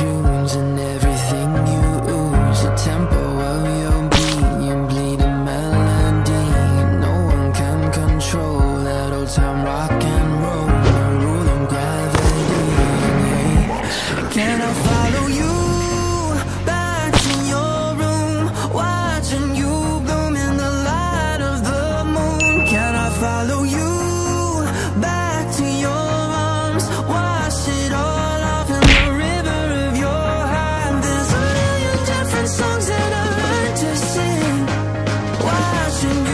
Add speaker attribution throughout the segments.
Speaker 1: you Watching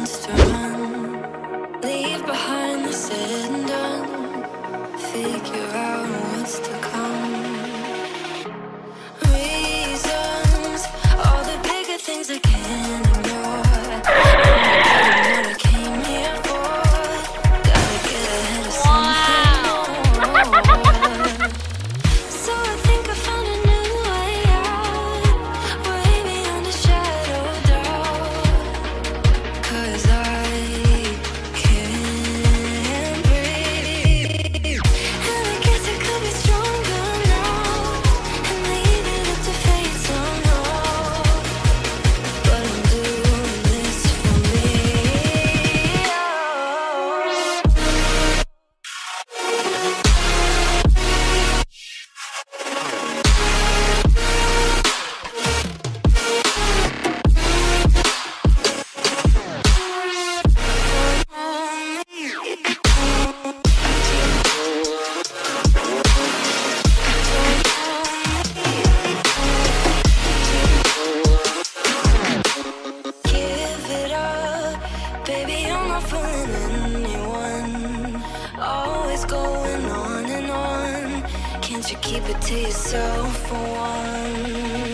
Speaker 1: chance to run, leave behind the city. my firm anyone. Always going on and on.
Speaker 2: Can't you keep it to yourself for once?